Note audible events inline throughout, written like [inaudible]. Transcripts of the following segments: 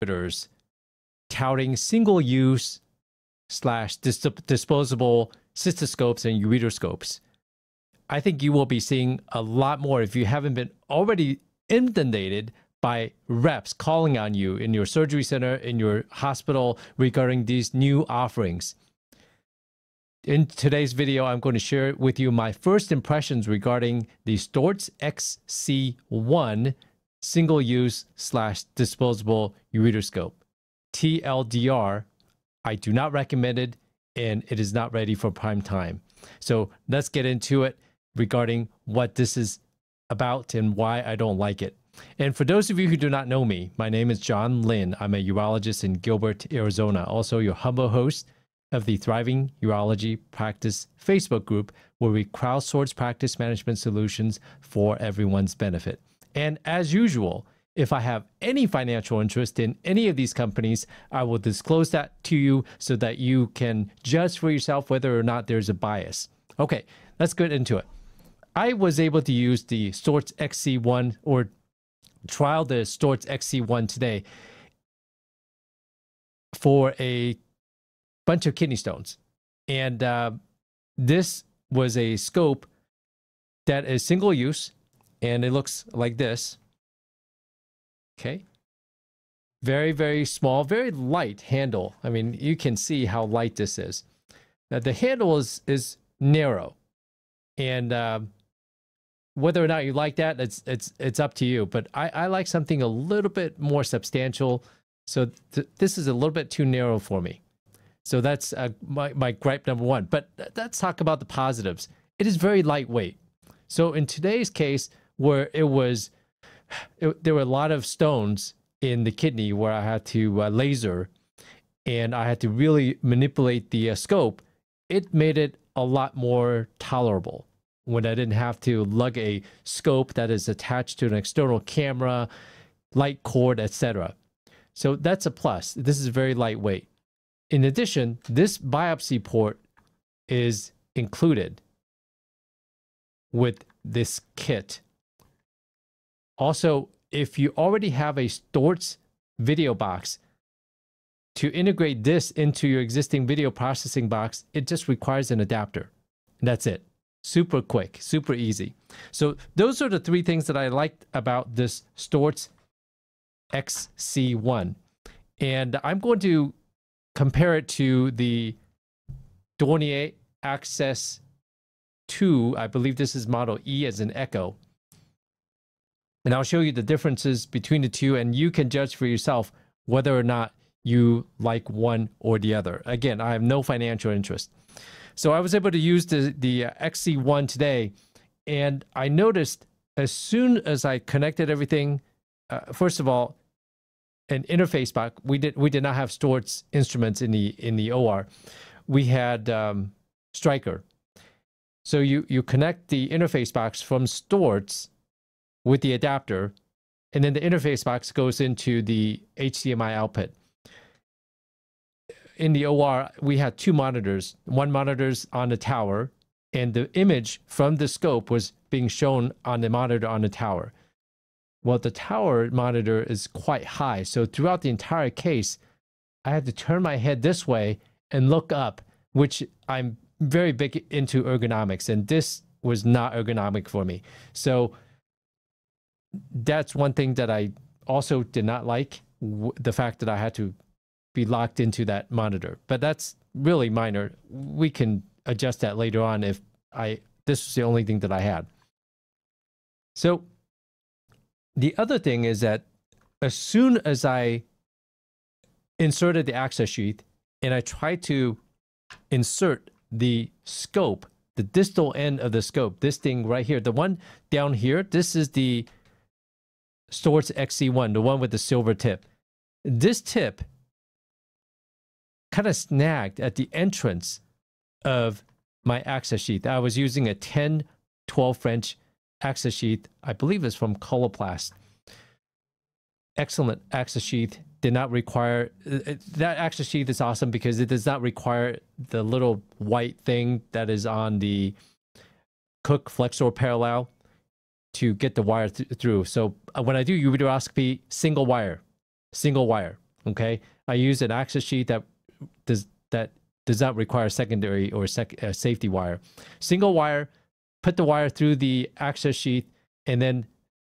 marketers touting single use slash dis- disposable cystoscopes and ureteroscopes. I think you will be seeing a lot more if you haven't been already inundated by reps calling on you in your surgery center, in your hospital regarding these new offerings. In today's video, I'm going to share with you my first impressions regarding the Storz XC1 single use slash disposable ureteroscope. TLDR, I do not recommend it and it is not ready for prime time. So let's get into it regarding what this is about and why I don't like it. And for those of you who do not know me, my name is John Lin. I'm a urologist in Gilbert, Arizona, also your humble host of the Thriving Urology Practice Facebook group, where we crowdsource practice management solutions for everyone's benefit. And as usual, if I have any financial interest in any of these companies, I will disclose that to you so that you can judge for yourself whether or not there's a bias. Okay, let's get into it. I was able to use the Storz XC1 or trial the Storz XC1 today for a bunch of kidney stones. And uh, this was a scope that is single use and it looks like this. Okay. Very, very small, very light handle. I mean, you can see how light this is. Now, the handle is, is narrow. And uh, whether or not you like that, it's it's it's up to you. But I, I like something a little bit more substantial. So th- this is a little bit too narrow for me. So that's uh, my my gripe number one. But th- let's talk about the positives. It is very lightweight. So in today's case, where it was, it, there were a lot of stones in the kidney where I had to uh, laser, and I had to really manipulate the uh, scope. It made it a lot more tolerable when I didn't have to lug a scope that is attached to an external camera, light cord, etc. So that's a plus. This is very lightweight. In addition, this biopsy port is included with this kit. Also, if you already have a Storz video box, to integrate this into your existing video processing box, it just requires an adapter. That's it super quick, super easy. So those are the three things that I liked about this Storz XC1. And I'm going to compare it to the Dornier Axis 2. I believe this is model E as an Echo. And I'll show you the differences between the two, and you can judge for yourself whether or not you like one or the other. Again, I have no financial interest. So I was able to use the, the XC1 today, and I noticed as soon as I connected everything, uh, first of all, an interface box. We did we did not have Storz instruments in the in the OR. We had um, Stryker. So you you connect the interface box from Storz with the adapter, and then the interface box goes into the HDMI output in the OR, we had two monitors. One monitor's on the tower, and the image from the scope was being shown on the monitor on the tower. Well, the tower monitor is quite high, so throughout the entire case, I had to turn my head this way and look up, which I'm very big into ergonomics, and this was not ergonomic for me. So that's one thing that I also did not like the fact that I had to be locked into that monitor. But that's really minor. We can adjust that later on if I this was the only thing that I had. So the other thing is that as soon as I inserted the access sheath and I tried to insert the scope, the distal end of the scope, this thing right here, the one down here, this is the Storz XC1, the one with the silver tip. This tip kind of snagged at the entrance of my access sheath. I was using a 10 12 French access sheath. I believe it's from Coloplast. Excellent access sheath. Did not require uh, uh, that access sheath is awesome because it does not require the little white thing that is on the Cook Flexor parallel to get the wire th- through. So uh, when I do ureteroscopy, single wire, single wire. Okay, I use an access sheath that does that does not require secondary or sec, uh, safety wire. Single wire, put the wire through the access sheath, and then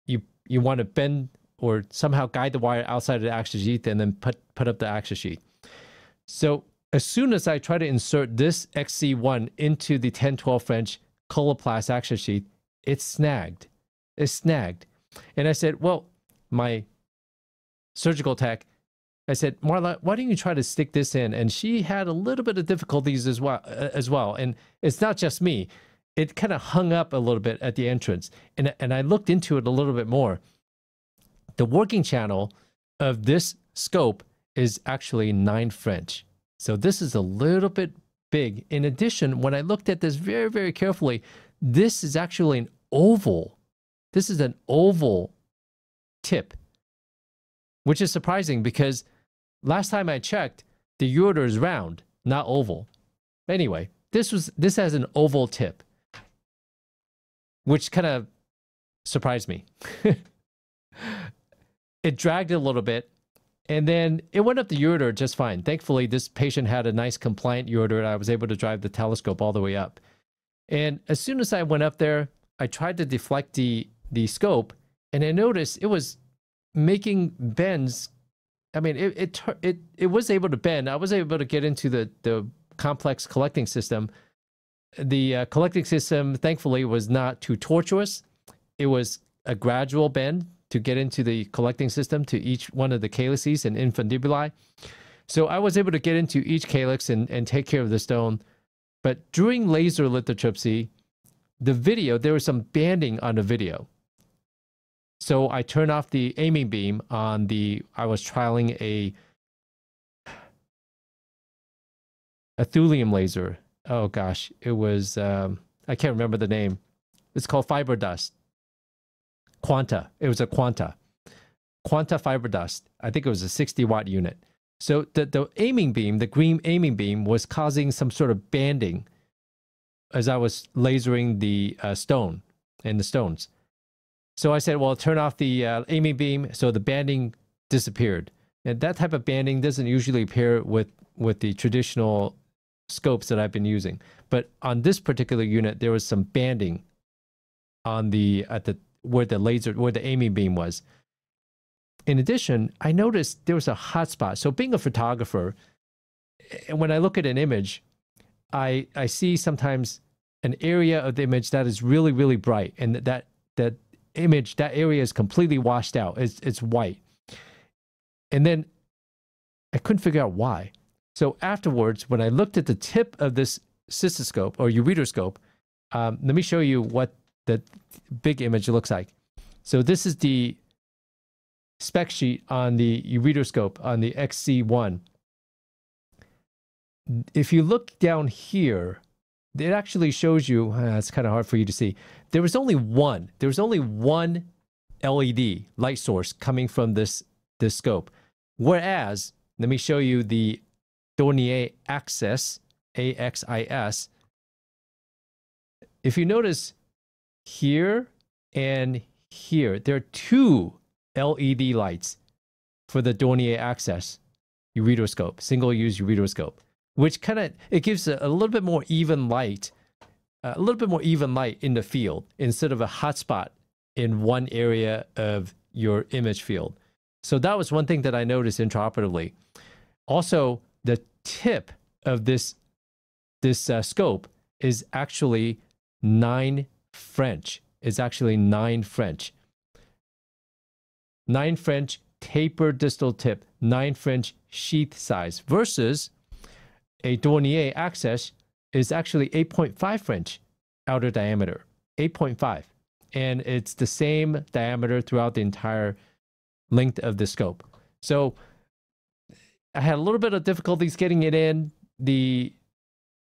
you you want to bend or somehow guide the wire outside of the access sheath, and then put put up the access sheath. So as soon as I try to insert this XC1 into the 1012 French Coloplast access sheet, it's snagged. It's snagged. And I said, well, my surgical tech, I said, Marla, why don't you try to stick this in? And she had a little bit of difficulties as well. Uh, as well. And it's not just me. It kind of hung up a little bit at the entrance. And, and I looked into it a little bit more. The working channel of this scope is actually 9 French. So this is a little bit big. In addition, when I looked at this very, very carefully, this is actually an oval. This is an oval tip, which is surprising because last time I checked, the ureter is round, not oval. Anyway, this was this has an oval tip, which kind of surprised me. [laughs] it dragged a little bit, and then it went up the ureter just fine. Thankfully, this patient had a nice compliant ureter, and I was able to drive the telescope all the way up. And as soon as I went up there, I tried to deflect the the scope, and I noticed it was making bends. I mean, it it it it was able to bend. I was able to get into the the complex collecting system. The uh, collecting system, thankfully, was not too tortuous. It was a gradual bend to get into the collecting system to each one of the calyces and infundibuli. So I was able to get into each calyx and, and take care of the stone. But during laser lithotripsy, the video, there was some banding on the video. So I turned off the aiming beam on the, I was trialing a, a thulium laser. Oh gosh, it was, um, I can't remember the name. It's called fiber dust. Quanta. It was a Quanta. Quanta fiber dust. I think it was a 60 watt unit. So the, the aiming beam, the green aiming beam, was causing some sort of banding as I was lasering the uh, stone and the stones. So I said, well, turn off the uh, aiming beam. So the banding disappeared. And that type of banding doesn't usually appear with, with the traditional scopes that I've been using. But on this particular unit, there was some banding on the at the where the laser where the aiming beam was. In addition, I noticed there was a hot spot. So being a photographer, when I look at an image, I I see sometimes an area of the image that is really really bright, and that that image, that area is completely washed out. It's, it's white. And then I couldn't figure out why. So afterwards, when I looked at the tip of this cystoscope or ureteroscope, um, let me show you what the big image looks like. So this is the spec sheet on the ureteroscope on the XC1. If you look down here, it actually shows you, uh, it's kind of hard for you to see. There was only one, there was only one LED light source coming from this, this scope. Whereas, let me show you the Dornier Axis, AXIS. If you notice here and here, there are two LED lights for the Dornier Axis ureteroscope, single-use ureteroscope which kind of it gives a, a, little bit more even light, a little bit more even light in the field instead of a hot spot in one area of your image field. So that was one thing that I noticed intraoperatively. Also, the tip of this this uh, scope is actually nine French. It's actually nine French. Nine French taper distal tip, nine French sheath size versus a Dornier Axis is actually 8.5 French outer diameter, 8.5. And it's the same diameter throughout the entire length of the scope. So I had a little bit of difficulties getting it in. The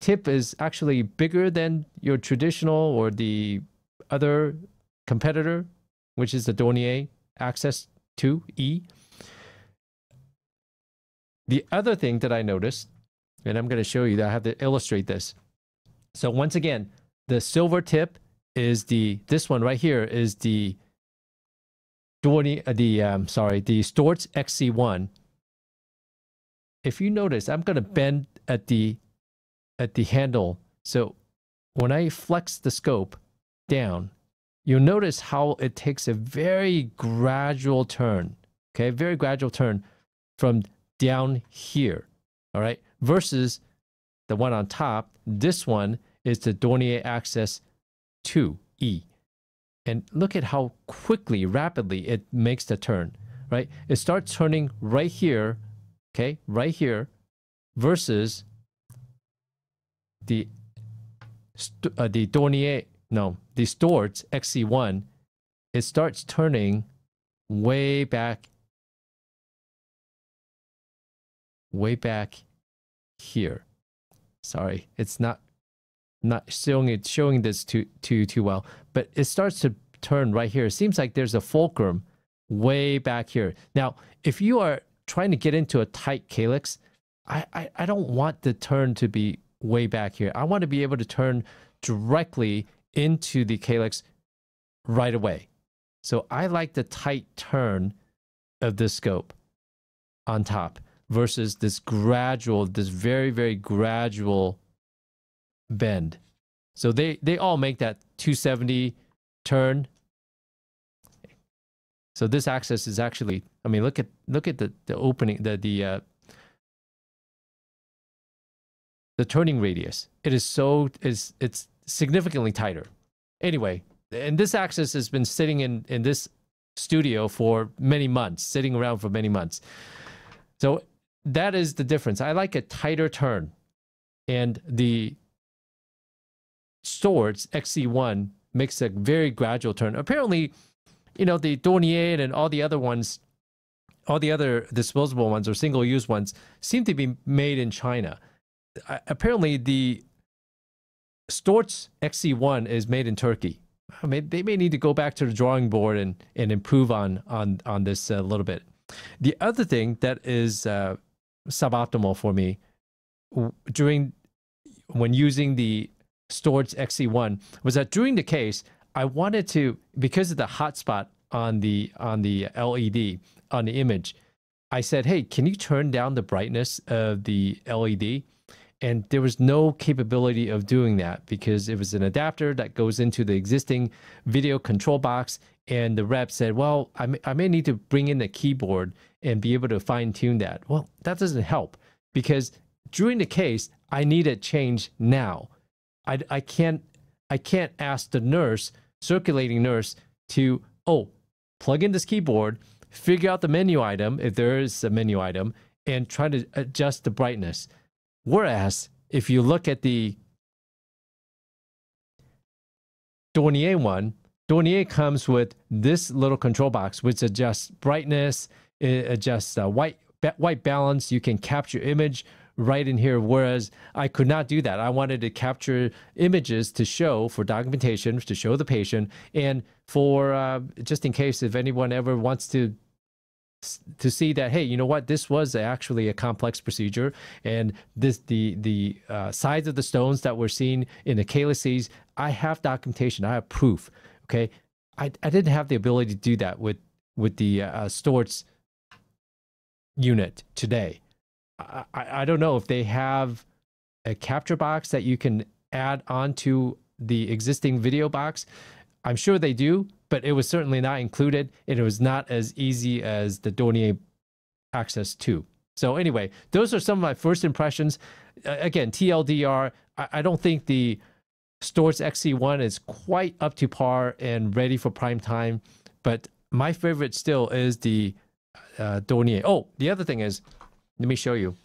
tip is actually bigger than your traditional or the other competitor, which is the Dornier Axis 2E. The other thing that I noticed and I'm going to show you that I have to illustrate this. So once again, the silver tip is the, this one right here is the, uh, the um, sorry, the Storz XC1. if you notice, I'm going to bend at the at the handle. So when I flex the scope down, you'll notice how it takes a very gradual turn. Okay, very gradual turn from down here. All right, versus the one on top. This one is the Dornier Axis 2E. And look at how quickly, rapidly it makes the turn, right? It starts turning right here, okay, right here, versus the uh, the Dornier, no, the Storz XC1, it starts turning way back, way back here. Sorry, it's not not showing it showing this too too too well, but it starts to turn right here. It seems like there's a fulcrum way back here. Now, if you are trying to get into a tight calyx, I, I, I don't want the turn to be way back here. I want to be able to turn directly into the calyx right away. So I like the tight turn of this scope on top versus this gradual, this very, very gradual bend. So they, they all make that 270 turn. So this axis is actually, I mean, look at look at the, the opening, the the uh, the turning radius. It is so is it's significantly tighter. Anyway, and this axis has been sitting in in this studio for many months, sitting around for many months. So that is the difference. I like a tighter turn, and the Storz XC1 makes a very gradual turn. Apparently, you know, the Dornier and all the other ones, all the other disposable ones or single use ones seem to be made in China. apparently, the Storz XC1 is made in Turkey. I mean, they may need to go back to the drawing board and, and improve on, on, on this a little bit. The other thing that is uh, suboptimal for me during when using the Storz XC1 was that during the case, I wanted to because of the hotspot on the on the LED on the image, I said, "Hey, can you turn down the brightness of the LED?" And there was no capability of doing that because it was an adapter that goes into the existing video control box. And the rep said, Well, I may, I may need to bring in the keyboard and be able to fine tune that. Well, that doesn't help because during the case, I need a change now. I, I can't I can't ask the nurse, circulating nurse, to oh, plug in this keyboard, figure out the menu item if there is a menu item, and try to adjust the brightness. Whereas if you look at the Dornier one, Dornier comes with this little control box which adjusts brightness, it adjusts uh, white white balance. You can capture image right in here. Whereas I could not do that. I wanted to capture images to show for documentation, to show the patient, and for uh, just in case if anyone ever wants to to see that hey you know what this was actually a complex procedure and this the the uh, size of the stones that we're seeing in the calyces i have documentation i have proof okay i, I didn't have the ability to do that with with the uh, Storz unit today I, I don't know if they have a capture box that you can add onto the existing video box. I'm sure they do, but it was certainly not included, and it was not as easy as the Dornier Axis 2. So anyway, those are some of my first impressions. Again, TLDR, I, I, don't think the Storz XC1 is quite up to par and ready for prime time, but my favorite still is the uh, Dornier. Oh, the other thing is, let me show you.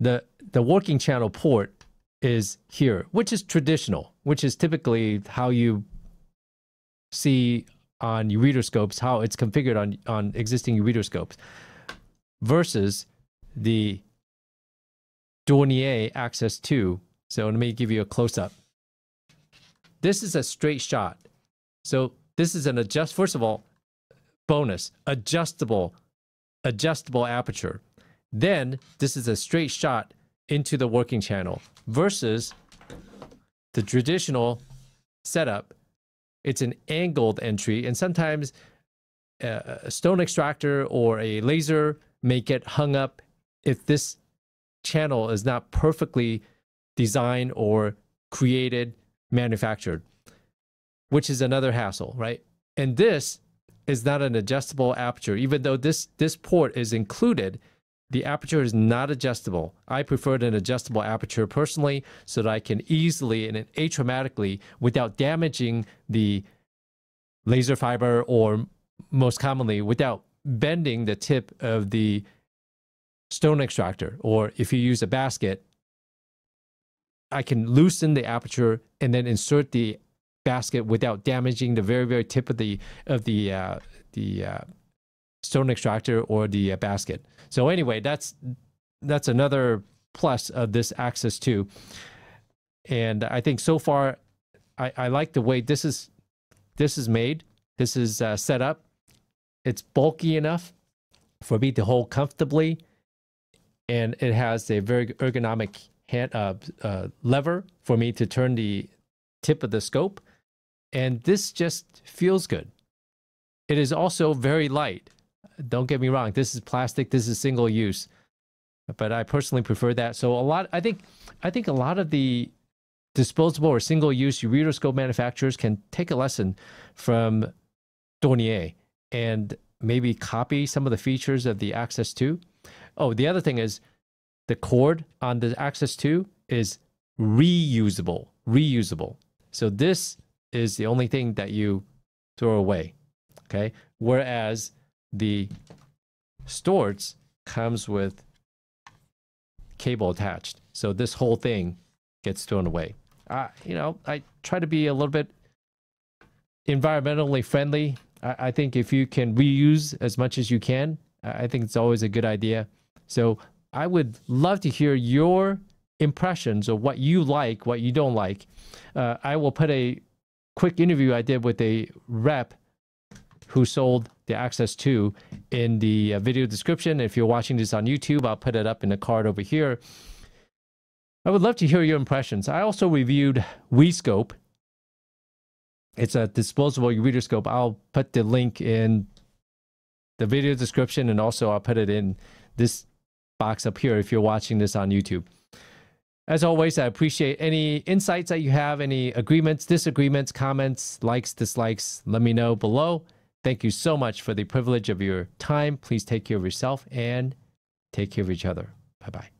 The, the working channel port is here, which is traditional, which is typically how you see on ureteroscopes, how it's configured on, on existing ureteroscopes, versus the Dornier Axis 2. So let me give you a close up. This is a straight shot. So this is an adjust, first of all, bonus, adjustable adjustable aperture. Then this is a straight shot into the working channel versus the traditional setup. It's an angled entry, and sometimes uh, a stone extractor or a laser may get hung up if this channel is not perfectly designed or created, manufactured, which is another hassle, right? And this is not an adjustable aperture, even though this this port is included. The aperture is not adjustable. I prefer an adjustable aperture personally so that I can easily and atraumatically, without damaging the laser fiber or most commonly without bending the tip of the stone extractor, or if you use a basket, I can loosen the aperture and then insert the basket without damaging the very very tip of the of the uh, the uh, stone extractor or the uh, basket. So anyway, that's that's another plus of this Axis 2. And I think so far, I, I like the way this is this is made. This is uh, set up. It's bulky enough for me to hold comfortably, and it has a very ergonomic hand uh, uh, lever for me to turn the tip of the scope, and this just feels good. It is also very light. Don't get me wrong. This is plastic. This is single use, but I personally prefer that. So a lot. I think. I think a lot of the disposable or single use ureteroscope manufacturers can take a lesson from Dornier and maybe copy some of the features of the Axis 2. Oh, the other thing is the cord on the Axis 2 is reusable, reusable. So this is the only thing that you throw away. Okay. Whereas the Storz comes with cable attached. So this whole thing gets thrown away. Uh, you know, I try to be a little bit environmentally friendly. I, I think if you can reuse as much as you can, I think it's always a good idea. So I would love to hear your impressions of what you like, what you don't like. Uh, I will put a quick interview I did with a rep who sold the Axis 2 in the uh, video description. If you're watching this on YouTube, I'll put it up in the card over here. I would love to hear your impressions. I also reviewed WiScope. It's a disposable ureteroscope. I'll put the link in the video description and also I'll put it in this box up here if you're watching this on YouTube. As always, I appreciate any insights that you have, any agreements, disagreements, comments, likes, dislikes. Let me know below. Thank you so much for the privilege of your time. Please take care of yourself and take care of each other. Bye bye.